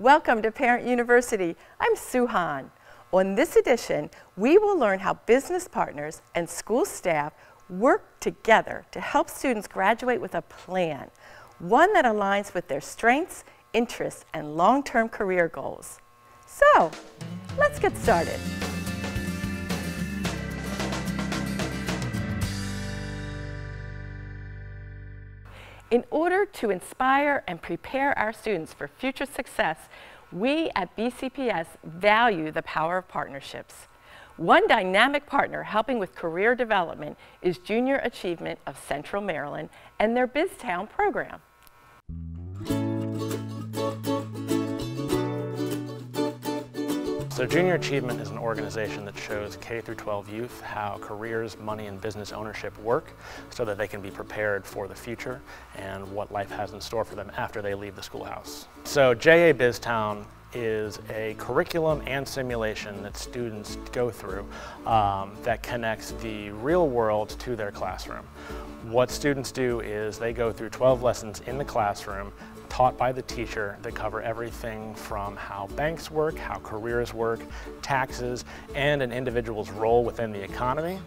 Welcome to Parent University. I'm Sue Hahn. On this edition, we will learn how business partners and school staff work together to help students graduate with a plan, one that aligns with their strengths, interests, and long-term career goals. So, let's get started. In order to inspire and prepare our students for future success, we at BCPS value the power of partnerships. One dynamic partner helping with career development is Junior Achievement of Central Maryland and their BizTown program. So Junior Achievement is an organization that shows K through 12 youth how careers, money, and business ownership work so that they can be prepared for the future and what life has in store for them after they leave the schoolhouse. So JA BizTown is a curriculum and simulation that students go through um, that connects the real world to their classroom. What students do is they go through 12 lessons in the classroom taught by the teacher that cover everything from how banks work, how careers work, taxes, and an individual's role within the economy.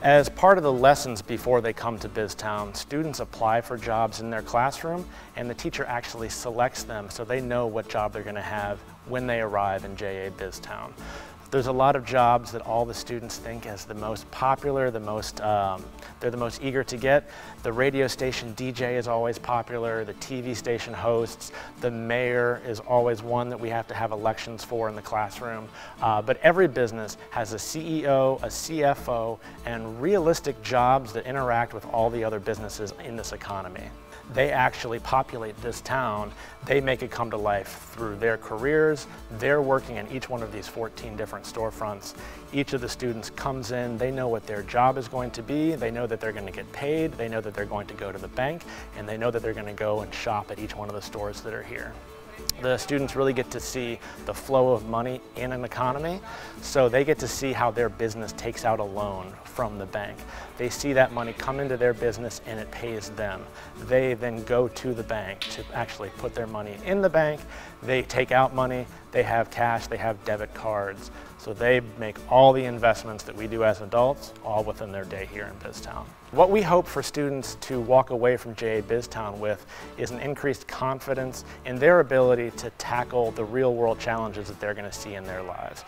As part of the lessons before they come to BizTown, students apply for jobs in their classroom and the teacher actually selects them so they know what job they're going to have when they arrive in JA BizTown. There's a lot of jobs that all the students think as the most popular, the most, um, they're the most eager to get. The radio station DJ is always popular, the TV station hosts, the mayor is always one that we have to have elections for in the classroom. Uh, but every business has a CEO, a CFO, and realistic jobs that interact with all the other businesses in this economy they actually populate this town. They make it come to life through their careers. They're working in each one of these 14 different storefronts. Each of the students comes in, they know what their job is going to be, they know that they're going to get paid, they know that they're going to go to the bank, and they know that they're going to go and shop at each one of the stores that are here the students really get to see the flow of money in an economy, so they get to see how their business takes out a loan from the bank. They see that money come into their business and it pays them. They then go to the bank to actually put their money in the bank. They take out money, they have cash, they have debit cards. So they make all the investments that we do as adults all within their day here in BizTown. What we hope for students to walk away from JA BizTown with is an increased confidence in their ability to tackle the real world challenges that they're going to see in their lives.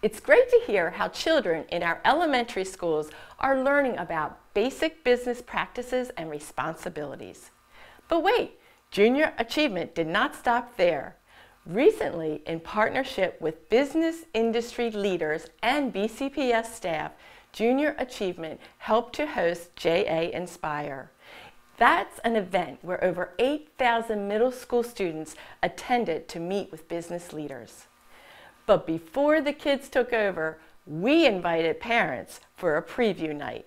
It's great to hear how children in our elementary schools are learning about basic business practices and responsibilities. But wait, junior achievement did not stop there. Recently, in partnership with business industry leaders and BCPS staff, Junior Achievement helped to host JA Inspire. That's an event where over 8,000 middle school students attended to meet with business leaders. But before the kids took over, we invited parents for a preview night.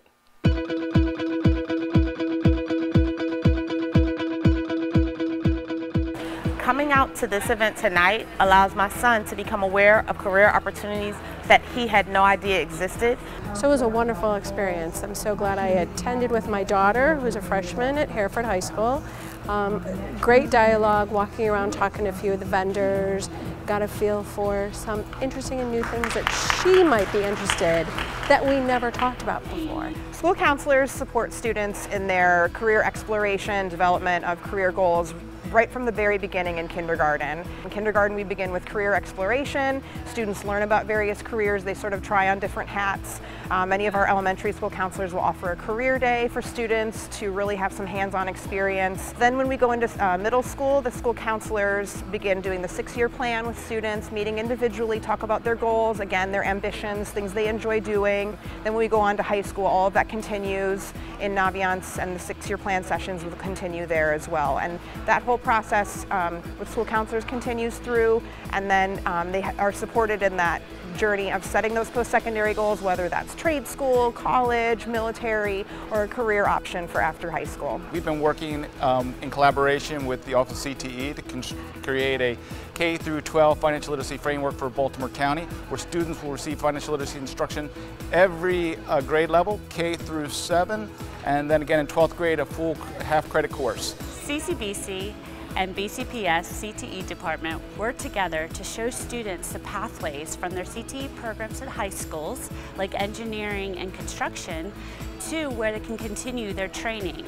Coming out to this event tonight allows my son to become aware of career opportunities that he had no idea existed. So it was a wonderful experience. I'm so glad I attended with my daughter, who's a freshman at Hereford High School. Um, great dialogue, walking around talking to a few of the vendors, got a feel for some interesting and new things that she might be interested that we never talked about before. School counselors support students in their career exploration, development of career goals, right from the very beginning in kindergarten. In kindergarten we begin with career exploration. Students learn about various careers. They sort of try on different hats. Uh, many of our elementary school counselors will offer a career day for students to really have some hands-on experience. Then when we go into uh, middle school, the school counselors begin doing the six-year plan with students, meeting individually, talk about their goals, again, their ambitions, things they enjoy doing. Then when we go on to high school, all of that continues in Naviance and the six-year plan sessions will continue there as well. And that whole process um, with school counselors continues through and then um, they are supported in that journey of setting those post-secondary goals, whether that's trade school, college, military, or a career option for after high school. We've been working um, in collaboration with the Office of CTE to create a K through 12 financial literacy framework for Baltimore County, where students will receive financial literacy instruction every uh, grade level, K through 7, and then again in 12th grade, a full half credit course. CCBC and BCPS CTE department work together to show students the pathways from their CTE programs at high schools, like engineering and construction, to where they can continue their training,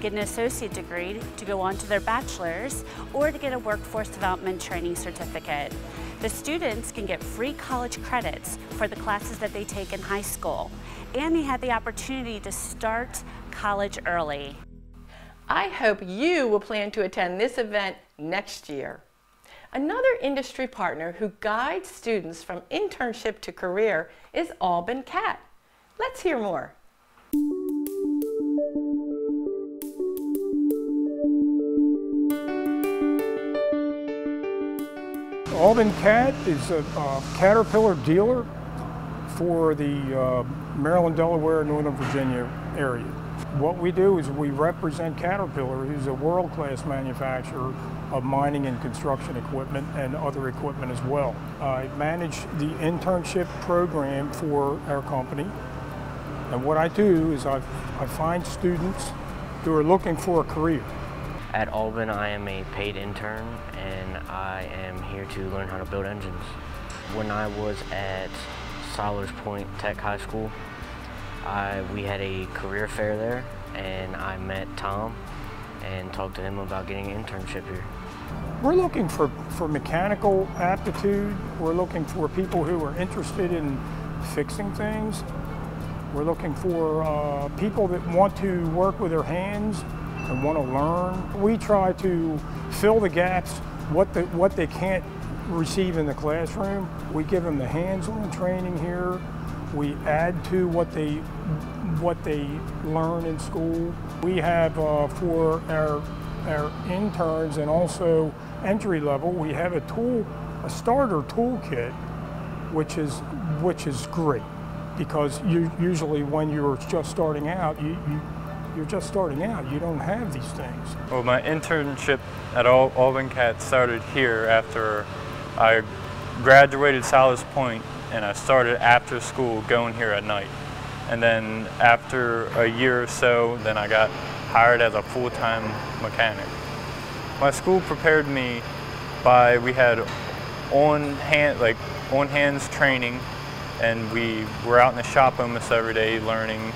get an associate degree to go on to their bachelor's, or to get a workforce development training certificate. The students can get free college credits for the classes that they take in high school, and they have the opportunity to start college early. I hope you will plan to attend this event next year. Another industry partner who guides students from internship to career is Alban CAT. Let's hear more. Alban Cat is a Caterpillar dealer for the uh, Maryland, Delaware, Northern Virginia area. What we do is we represent Caterpillar, who's a world-class manufacturer of mining and construction equipment and other equipment as well. I manage the internship program for our company. And what I do is I, I find students who are looking for a career. At Alban, I am a paid intern and I am here to learn how to build engines. When I was at Sollers Point Tech High School, I, we had a career fair there and I met Tom and talked to him about getting an internship here. We're looking for, for mechanical aptitude. We're looking for people who are interested in fixing things. We're looking for uh, people that want to work with their hands and want to learn. We try to fill the gaps, what, the, what they can't receive in the classroom. We give them the hands-on training here we add to what they what they learn in school. We have uh, for our our interns and also entry level, we have a tool, a starter toolkit, which is which is great because you usually when you're just starting out, you, you you're just starting out. You don't have these things. Well, my internship at Alban Cat started here after I graduated Sollers Point and I started after school going here at night. And then after a year or so, then I got hired as a full-time mechanic. My school prepared me by, we had on hand, like on hands training and we were out in the shop almost every day learning.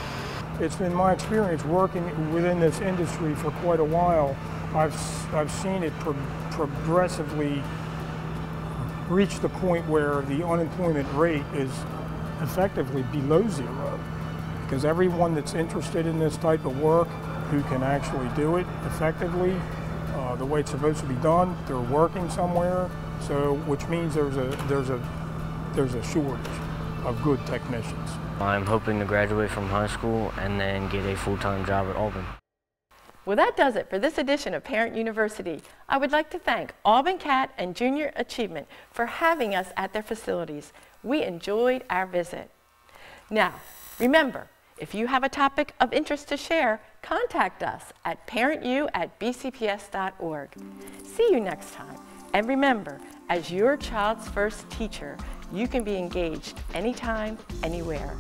It's been my experience working within this industry for quite a while. I've, I've seen it pro progressively reached the point where the unemployment rate is effectively below zero because everyone that's interested in this type of work who can actually do it effectively uh, the way it's supposed to be done they're working somewhere. So which means there's a there's a there's a shortage of good technicians. I'm hoping to graduate from high school and then get a full-time job at Alban well, that does it for this edition of Parent University. I would like to thank Alban Cat and Junior Achievement for having us at their facilities. We enjoyed our visit. Now, remember, if you have a topic of interest to share, contact us at parentu at bcps.org. See you next time. And remember, as your child's first teacher, you can be engaged anytime, anywhere.